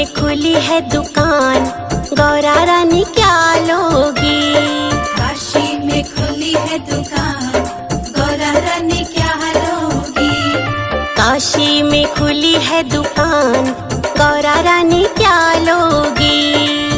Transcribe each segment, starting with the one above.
में खुली है दुकान। गौरा रानी क्या लोगी? काशी में खुली है दुकान। गौरा रानी क्या लोगी? काशी में खुली है दुकान। गौरा रानी क्या लोगी?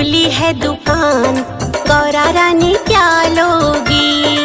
खुली है दुकान। गौरा रानी क्या लोगी?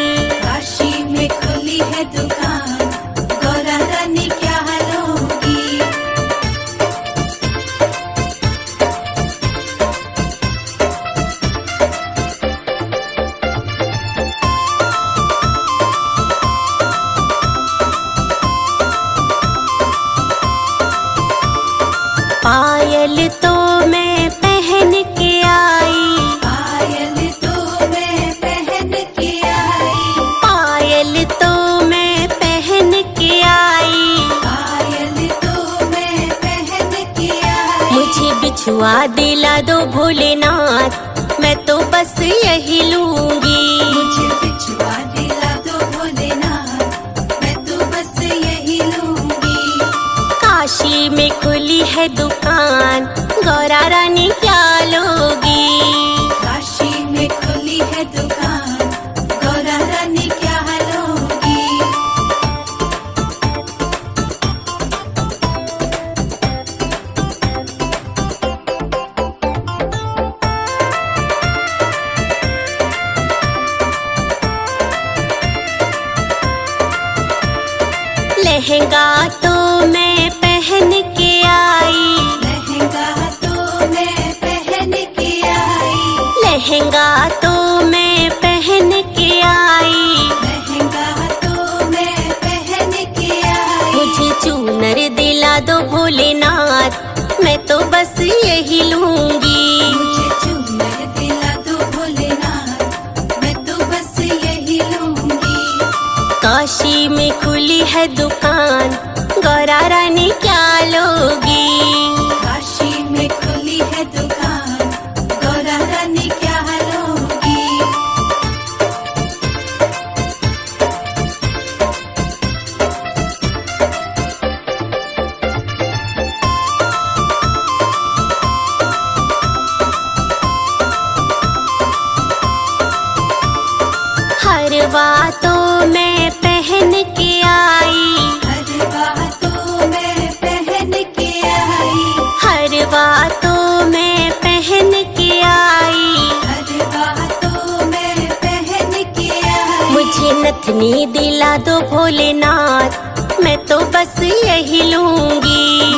अपनी दिला दो भोलेनाथ, मैं तो बस यही लूँगी।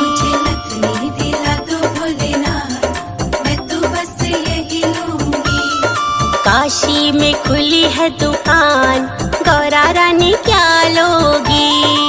काशी में खुली है दुकान, गौरा रानी क्या लोगी?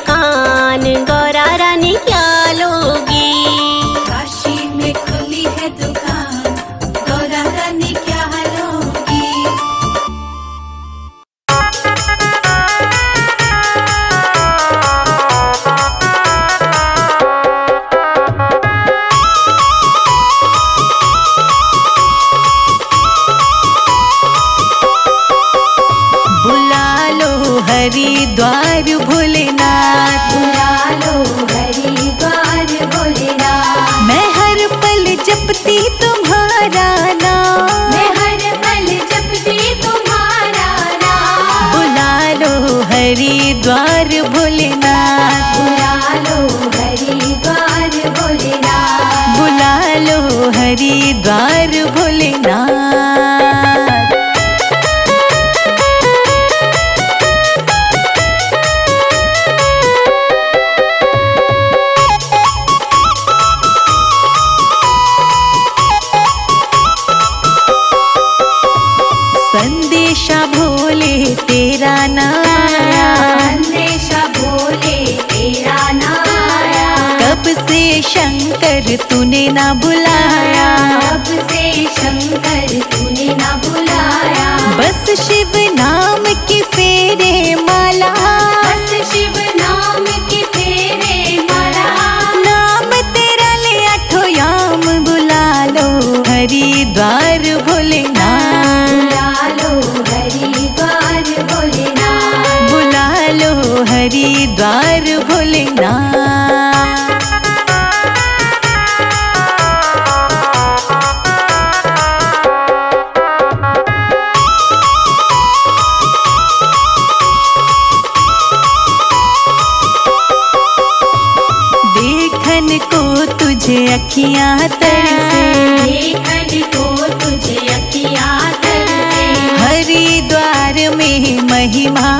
देखन को तुझे अखियाँ तरसे। देखन को तुझे अखियाँ तरसे। हरिद्वार में महिमा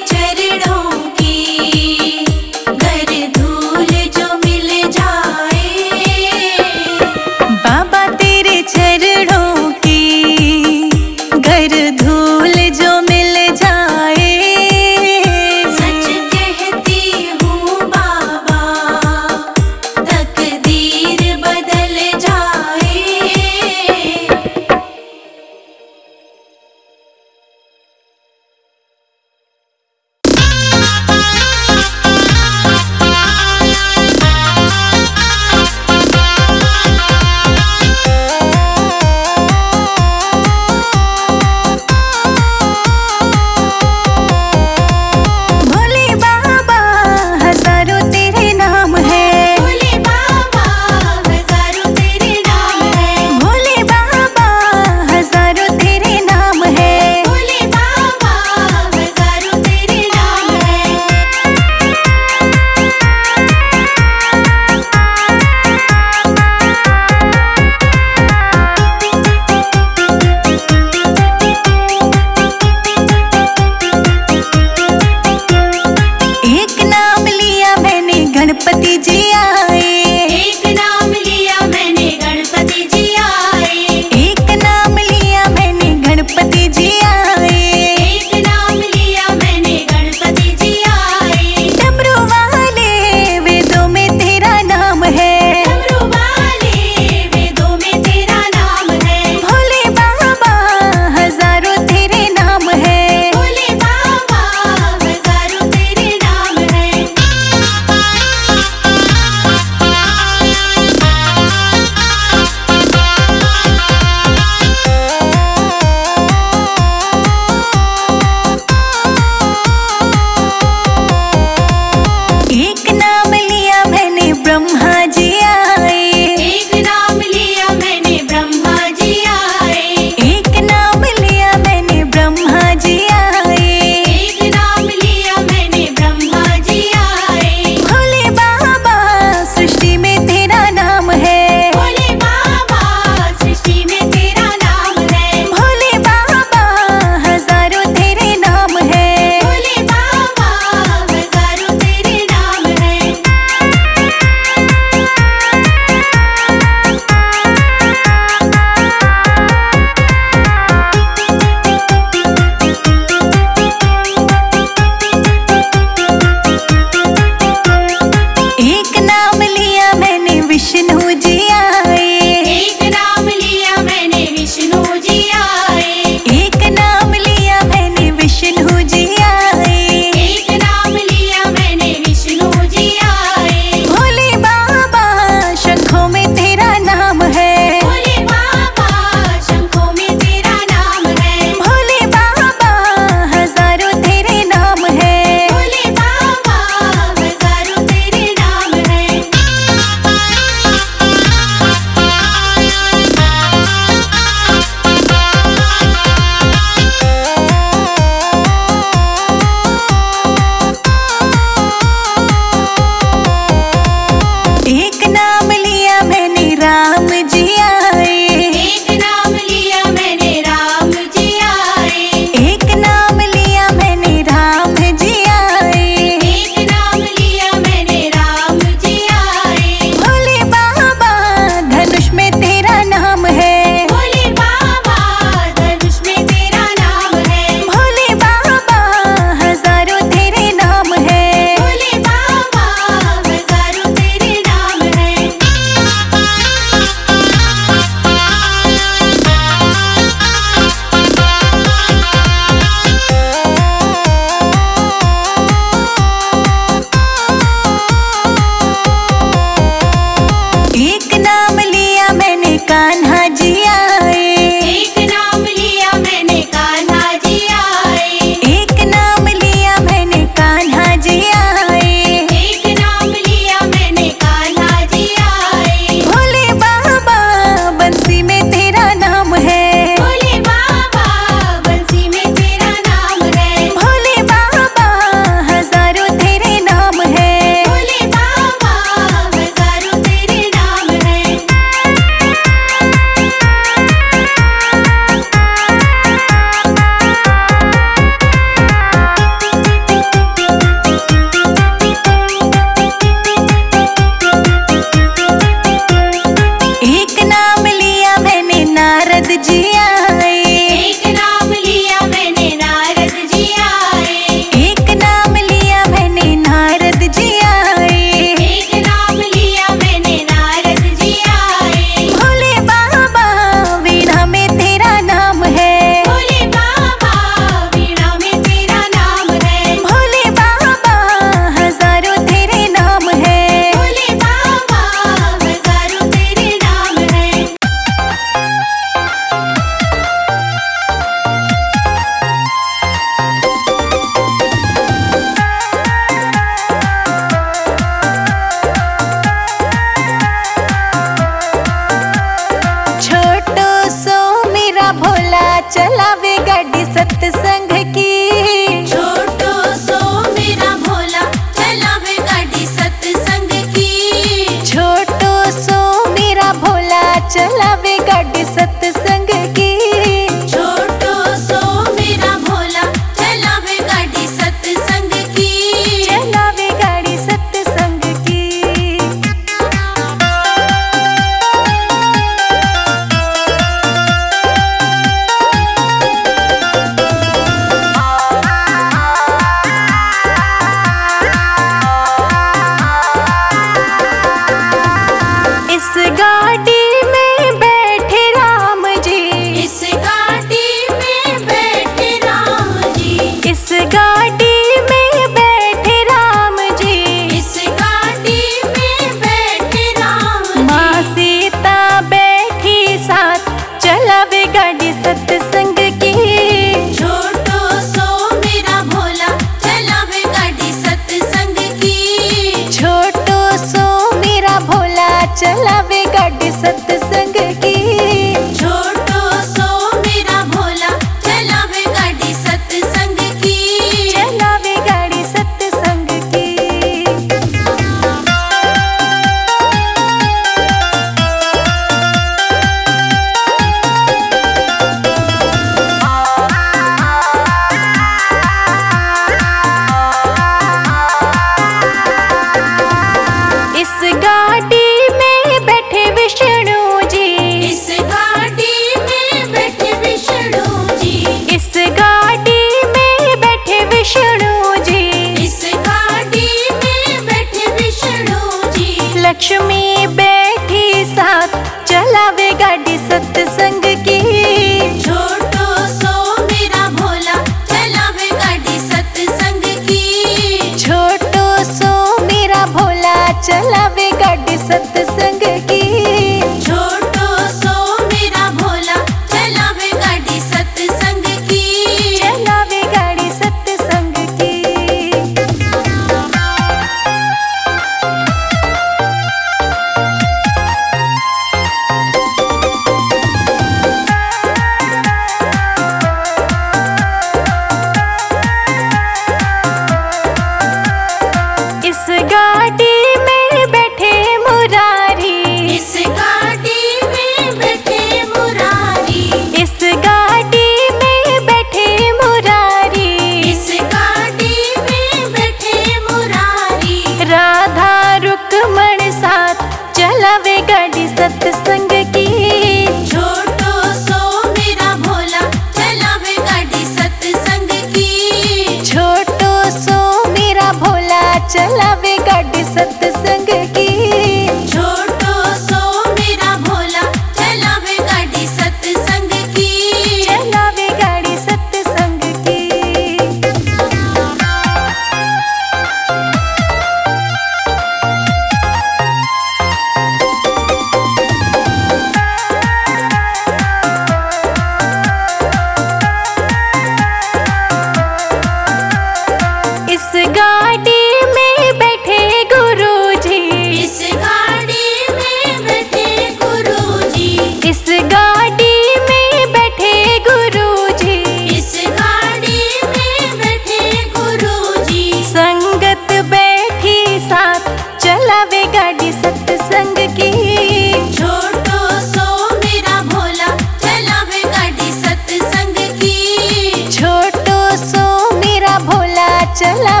चला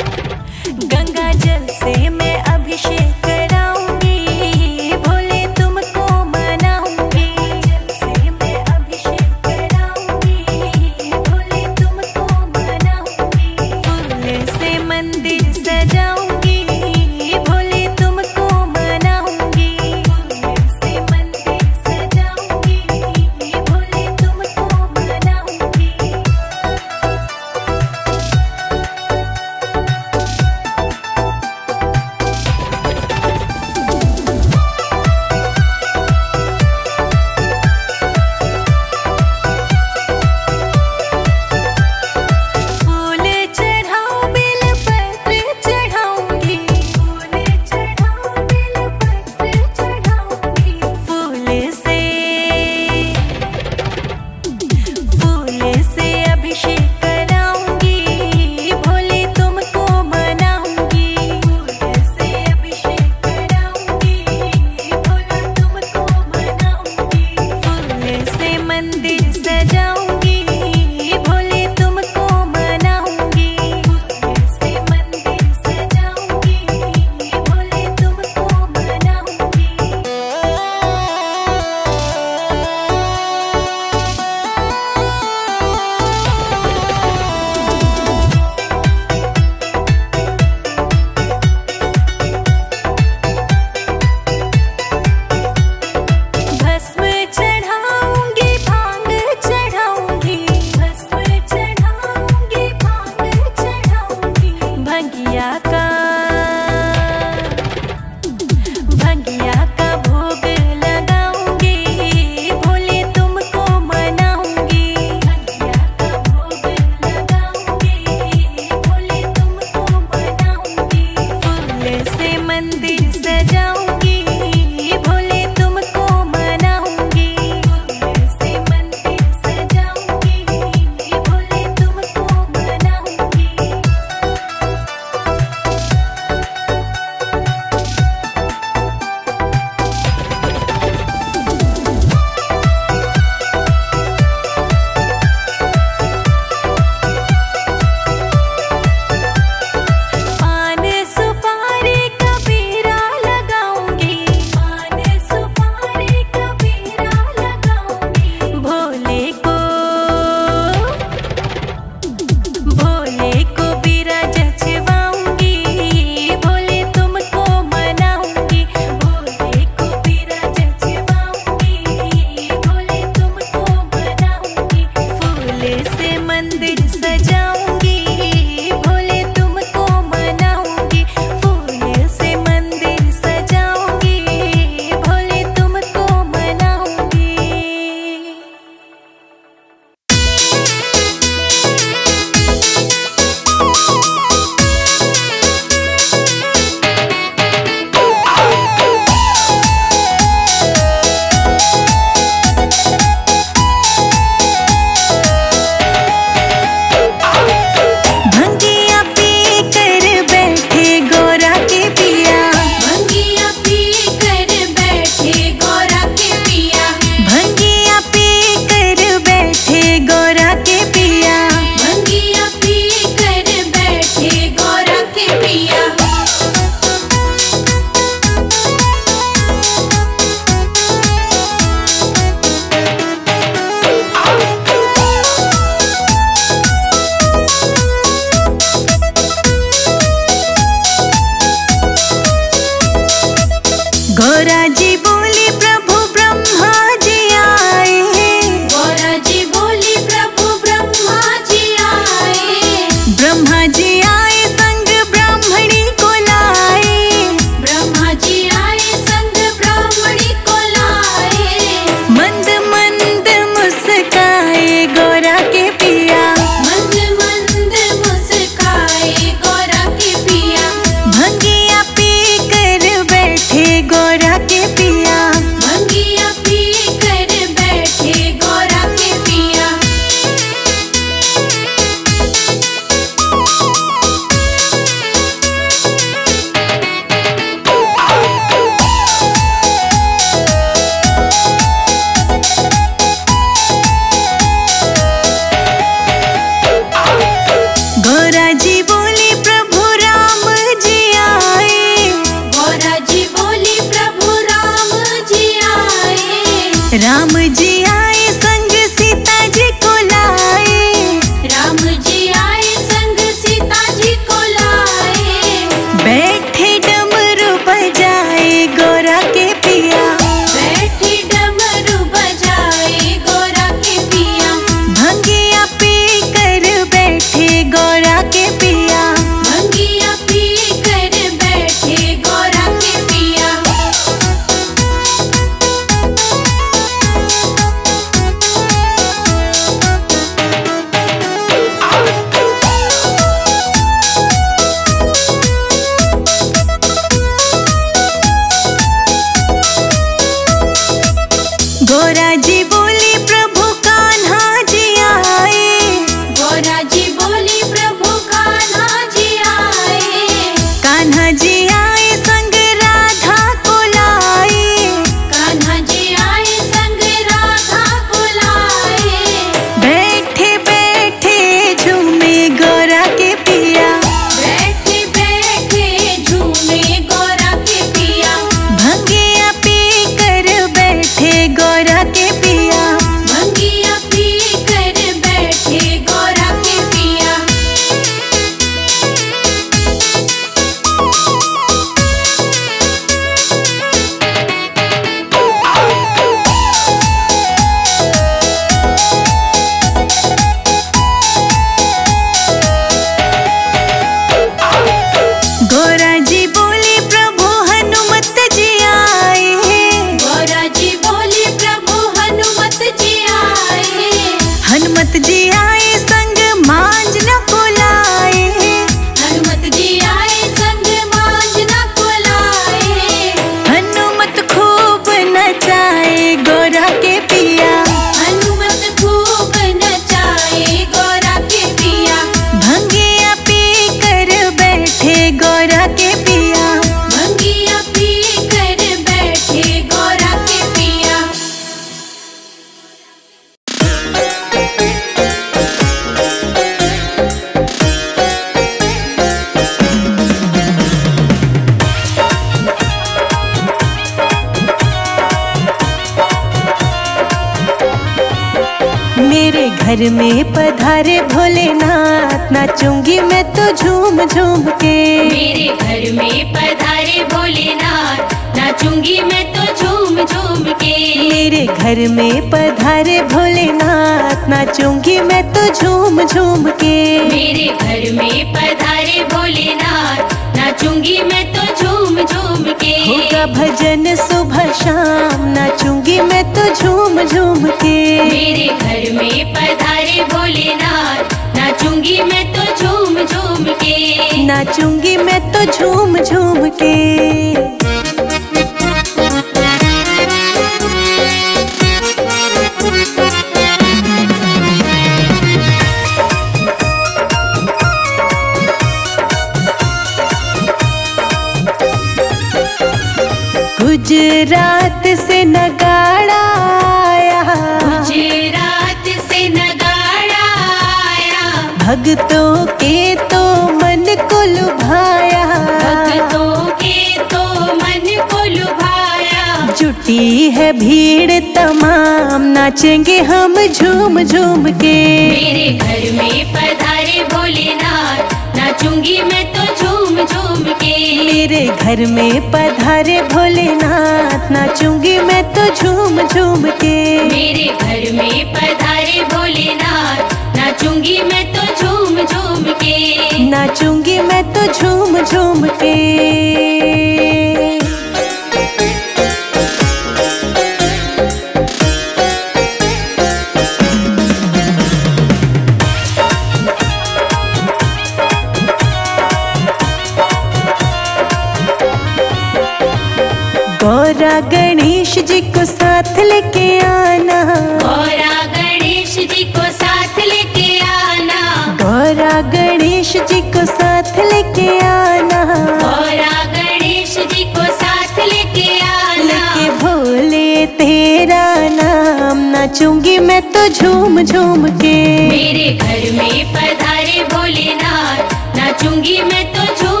जी को साथ लेके आना। गौरा गणेश जी को साथ लेके आना। गौरा गणेश जी को साथ लेके आना। गौरा गणेश जी को साथ लेके आना। लेके भोले तेरा नाम नाचूँगी मैं तो झूम झूम के। मेरे घर में पधारे भोलेनाथ नाचूँगी मैं तो झूम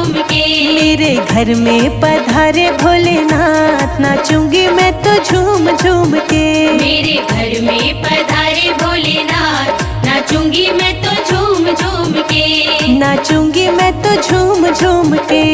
झूम के। मेरे घर में पधारे भोलेनाथ नाचूँगी मैं तो झूम झूम के। मेरे घर में पधारे भोलेनाथ नाचूँगी मैं तो झूम झूम के। नाचूँगी मैं तो झूम झूम के।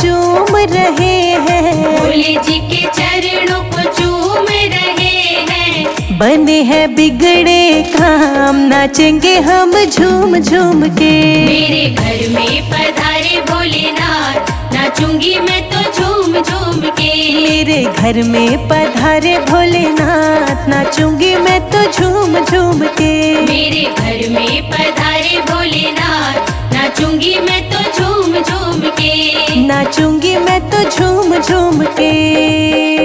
चूम रहे हैं। भोले जी के चरणों को चूम रहे हैं। बने हैं बिगड़े काम नाचेंगे हम झूम झूम के। मेरे घर में पधारे भोलेनाथ नाचूँगी मैं तो झूम झूम के। मेरे घर में पधारे भोलेनाथ नाचूँगी मैं तो झूम झूम के। मेरे घर में पधारे भोलेनाथ नाचूँगी मैं तो नाचूँगी मैं तो झूम झूम के।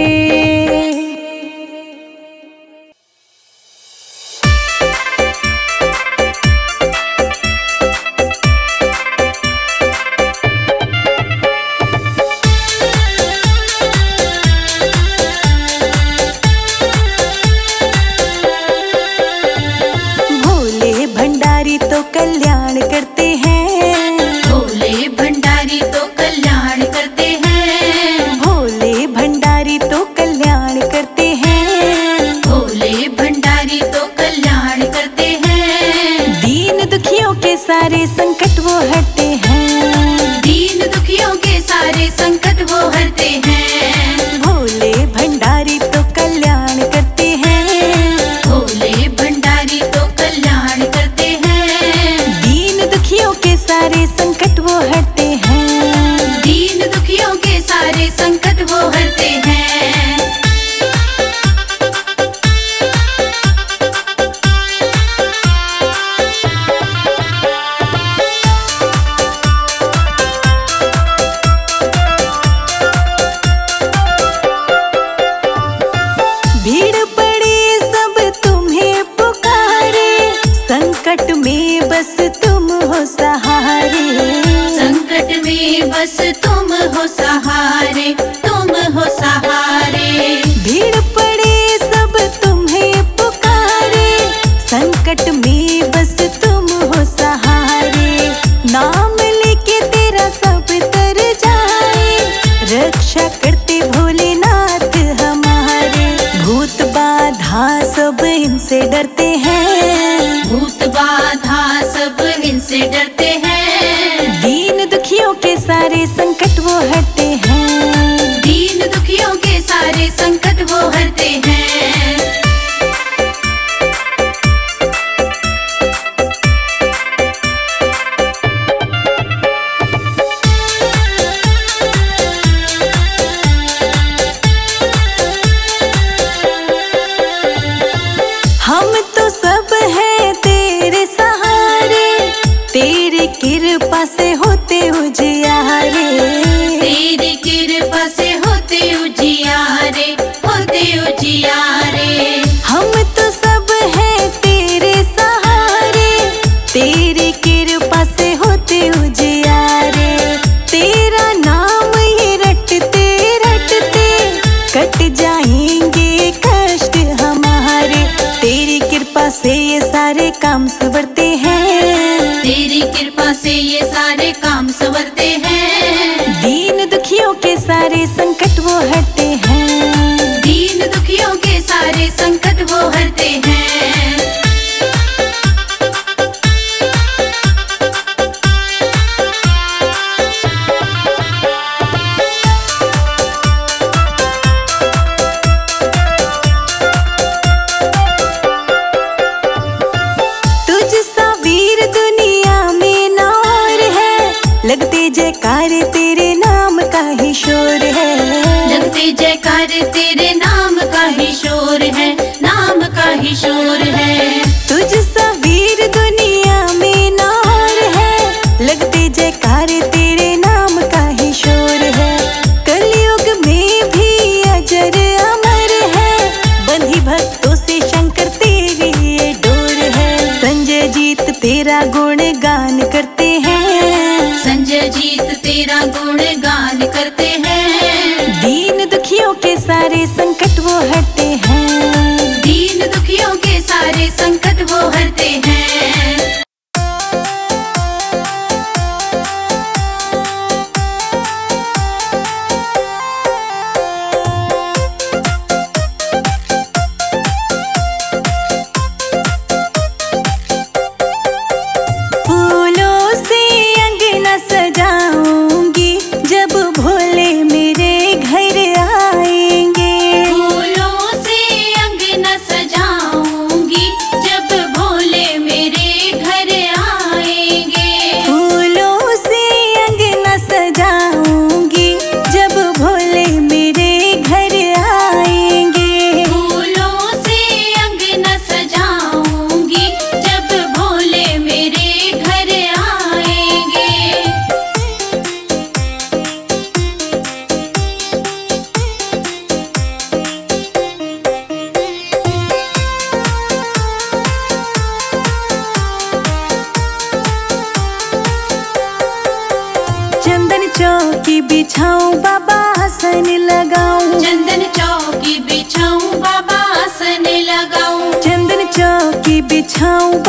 跳舞。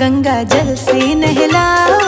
गंगा जल से नहलाओ।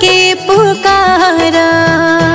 के पुकारा।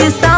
सा घोल